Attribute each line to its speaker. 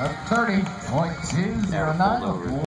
Speaker 1: 30.209.